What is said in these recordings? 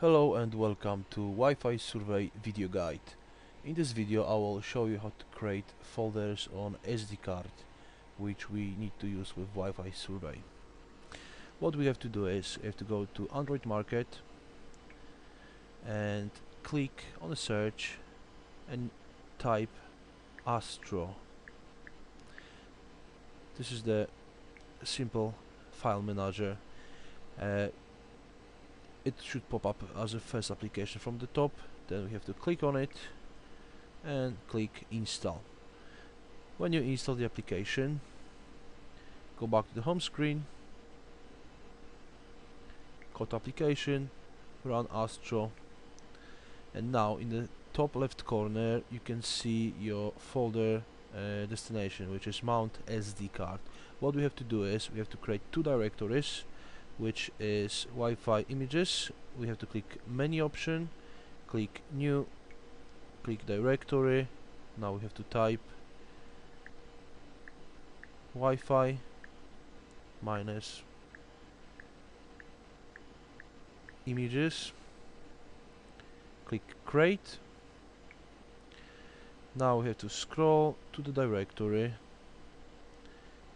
Hello and welcome to Wi-Fi Survey video guide. In this video I will show you how to create folders on SD card which we need to use with Wi-Fi Survey. What we have to do is we have to go to Android Market and click on the search and type Astro. This is the simple file manager. Uh, it should pop up as a first application from the top. Then we have to click on it and click install. When you install the application go back to the home screen to application run Astro and now in the top left corner you can see your folder uh, destination which is mount SD card. What we have to do is we have to create two directories which is Wi-Fi images. We have to click menu option click new click directory. Now we have to type Wi-Fi minus images. Click create. Now we have to scroll to the directory.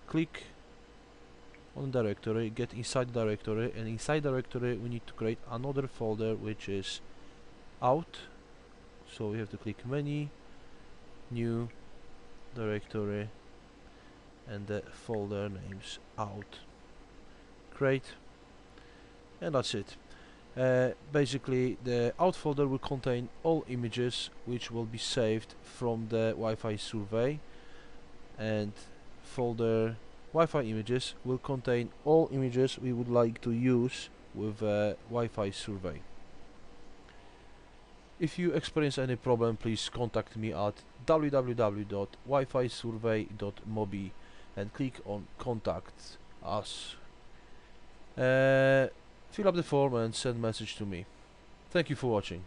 Click on directory get inside directory and inside directory we need to create another folder which is out. So we have to click menu new directory and the folder names out. Create and that's it. Uh, basically the out folder will contain all images which will be saved from the Wi-Fi survey and folder Wi-Fi images will contain all images we would like to use with a Wi-Fi survey. If you experience any problem please contact me at www.wifisurvey.mobi and click on contact us. Uh, fill up the form and send message to me. Thank you for watching.